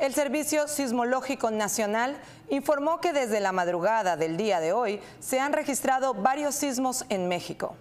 El Servicio Sismológico Nacional informó que desde la madrugada del día de hoy se han registrado varios sismos en México.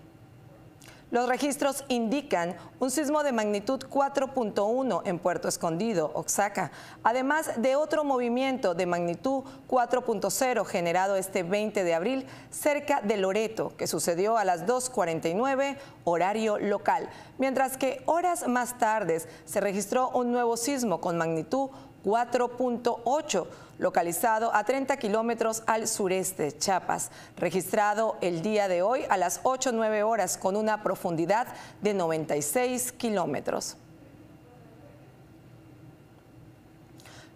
Los registros indican un sismo de magnitud 4.1 en Puerto Escondido, Oaxaca, además de otro movimiento de magnitud 4.0 generado este 20 de abril cerca de Loreto, que sucedió a las 2.49 horario local, mientras que horas más tarde se registró un nuevo sismo con magnitud 4.8, localizado a 30 kilómetros al sureste de Chiapas, registrado el día de hoy a las 8-9 horas con una profundidad de 96 kilómetros.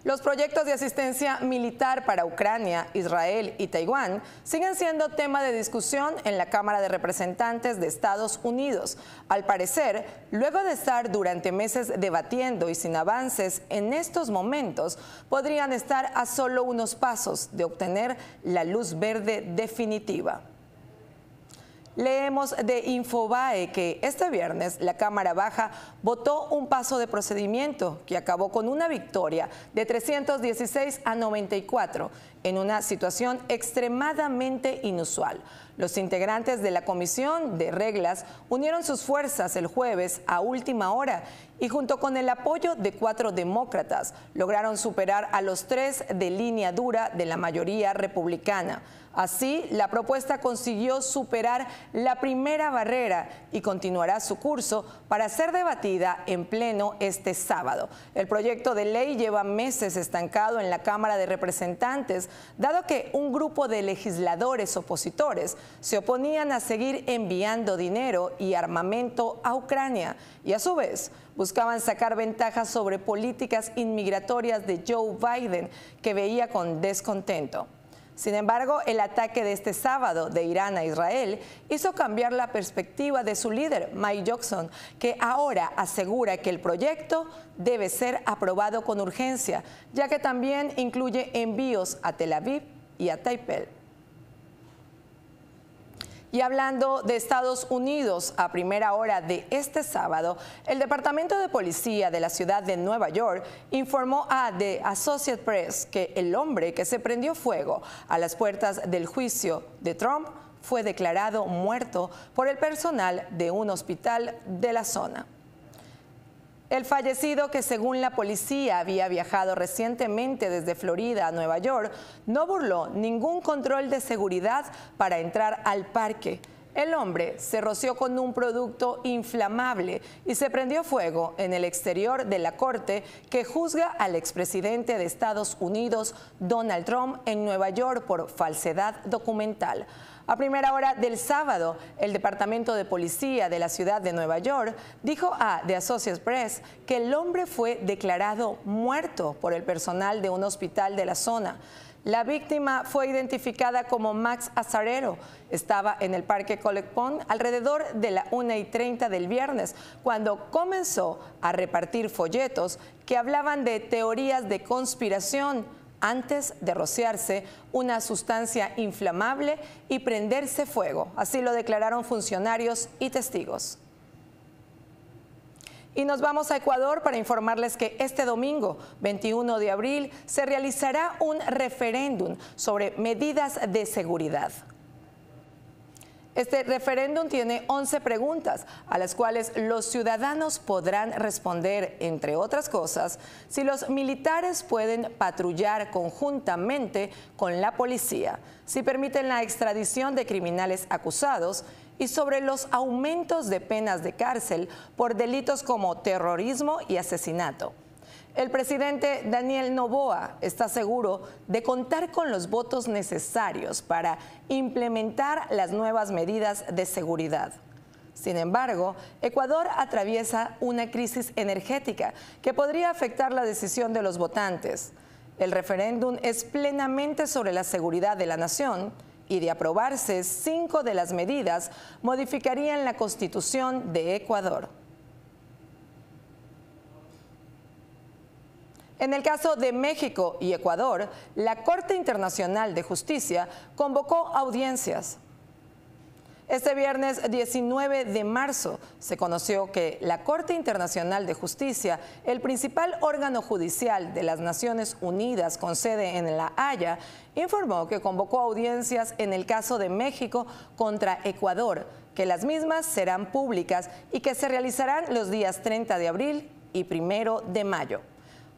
Los proyectos de asistencia militar para Ucrania, Israel y Taiwán siguen siendo tema de discusión en la Cámara de Representantes de Estados Unidos. Al parecer, luego de estar durante meses debatiendo y sin avances en estos momentos, podrían estar a solo unos pasos de obtener la luz verde definitiva. Leemos de Infobae que este viernes la Cámara Baja votó un paso de procedimiento que acabó con una victoria de 316 a 94 en una situación extremadamente inusual. Los integrantes de la Comisión de Reglas unieron sus fuerzas el jueves a última hora y junto con el apoyo de cuatro demócratas lograron superar a los tres de línea dura de la mayoría republicana. Así, la propuesta consiguió superar la primera barrera y continuará su curso para ser debatida en pleno este sábado. El proyecto de ley lleva meses estancado en la Cámara de Representantes, dado que un grupo de legisladores opositores se oponían a seguir enviando dinero y armamento a Ucrania y a su vez buscaban sacar ventajas sobre políticas inmigratorias de Joe Biden que veía con descontento. Sin embargo, el ataque de este sábado de Irán a Israel hizo cambiar la perspectiva de su líder, Mike Johnson, que ahora asegura que el proyecto debe ser aprobado con urgencia, ya que también incluye envíos a Tel Aviv y a Taipei. Y hablando de Estados Unidos, a primera hora de este sábado, el Departamento de Policía de la ciudad de Nueva York informó a The Associated Press que el hombre que se prendió fuego a las puertas del juicio de Trump fue declarado muerto por el personal de un hospital de la zona. El fallecido, que según la policía había viajado recientemente desde Florida a Nueva York, no burló ningún control de seguridad para entrar al parque. El hombre se roció con un producto inflamable y se prendió fuego en el exterior de la corte que juzga al expresidente de Estados Unidos, Donald Trump, en Nueva York por falsedad documental. A primera hora del sábado, el Departamento de Policía de la ciudad de Nueva York dijo a The Associated Press que el hombre fue declarado muerto por el personal de un hospital de la zona. La víctima fue identificada como Max Azarero. Estaba en el Parque Collect Pond alrededor de la 1 y 30 del viernes, cuando comenzó a repartir folletos que hablaban de teorías de conspiración antes de rociarse una sustancia inflamable y prenderse fuego. Así lo declararon funcionarios y testigos. Y nos vamos a Ecuador para informarles que este domingo, 21 de abril, se realizará un referéndum sobre medidas de seguridad. Este referéndum tiene 11 preguntas a las cuales los ciudadanos podrán responder, entre otras cosas, si los militares pueden patrullar conjuntamente con la policía, si permiten la extradición de criminales acusados y sobre los aumentos de penas de cárcel por delitos como terrorismo y asesinato. El presidente Daniel Novoa está seguro de contar con los votos necesarios para implementar las nuevas medidas de seguridad. Sin embargo, Ecuador atraviesa una crisis energética que podría afectar la decisión de los votantes. El referéndum es plenamente sobre la seguridad de la nación y de aprobarse cinco de las medidas modificarían la constitución de Ecuador. En el caso de México y Ecuador, la Corte Internacional de Justicia convocó audiencias. Este viernes 19 de marzo se conoció que la Corte Internacional de Justicia, el principal órgano judicial de las Naciones Unidas con sede en La Haya, informó que convocó audiencias en el caso de México contra Ecuador, que las mismas serán públicas y que se realizarán los días 30 de abril y 1 de mayo.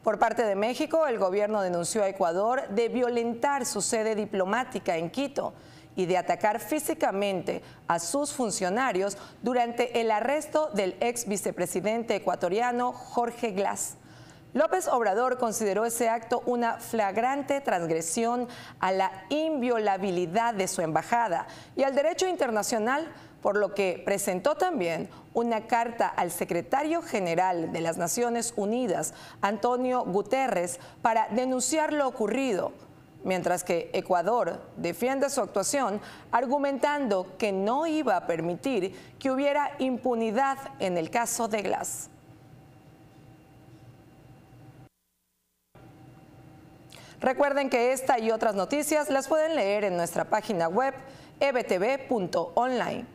Por parte de México, el gobierno denunció a Ecuador de violentar su sede diplomática en Quito y de atacar físicamente a sus funcionarios durante el arresto del ex vicepresidente ecuatoriano Jorge Glass. López Obrador consideró ese acto una flagrante transgresión a la inviolabilidad de su embajada y al derecho internacional, por lo que presentó también una carta al secretario general de las Naciones Unidas, Antonio Guterres, para denunciar lo ocurrido mientras que Ecuador defiende su actuación argumentando que no iba a permitir que hubiera impunidad en el caso de Glass. Recuerden que esta y otras noticias las pueden leer en nuestra página web ebtv.online.